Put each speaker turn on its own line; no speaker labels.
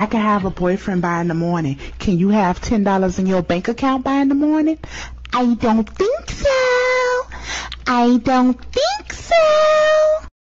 I can have a boyfriend by in the morning. Can you have ten dollars in your bank account by in the morning? I don't think so. I don't think so.